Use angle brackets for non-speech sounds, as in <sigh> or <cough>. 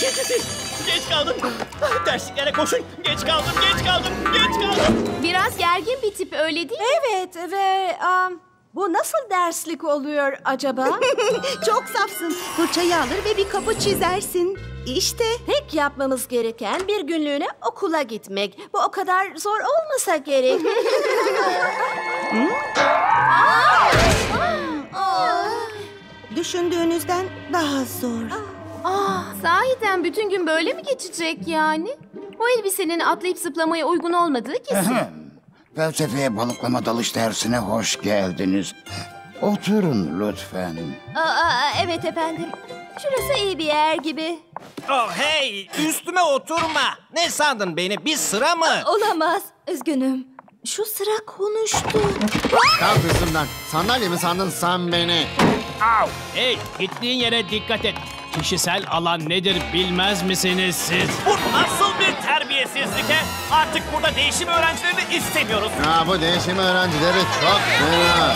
İkincisi, geç kaldım. Dersliklere koşun. Geç kaldım, geç kaldım, geç kaldım. Biraz gergin bir tip öyle değil mi? Evet ve am, bu nasıl derslik oluyor acaba? <laughs> Çok safsın. Fırçayı alır ve bir kapı çizersin. İşte. Tek yapmamız gereken bir günlüğüne okula gitmek. Bu o kadar zor olmasa gerek. <laughs> Düşündüğünüzden daha zor. Ah, sahiden bütün gün böyle mi geçecek yani? O elbisenin atlayıp zıplamaya uygun olmadığı kesin. Felsefeye balıklama dalış dersine hoş geldiniz. Oturun lütfen. Aa, evet efendim. Şurası iyi bir yer gibi. Oh hey üstüme oturma. Ne sandın beni bir sıra mı? Olamaz. Üzgünüm. Şu sıra konuştu. Kalk hızımdan. Sandalye mi sandın sen beni? Hey, gittiğin yere dikkat et. Kişisel alan nedir bilmez misiniz siz? Bu nasıl bir terbiyesizlik he? Artık burada değişim öğrencilerini istemiyoruz. Ya bu değişim öğrencileri çok fena.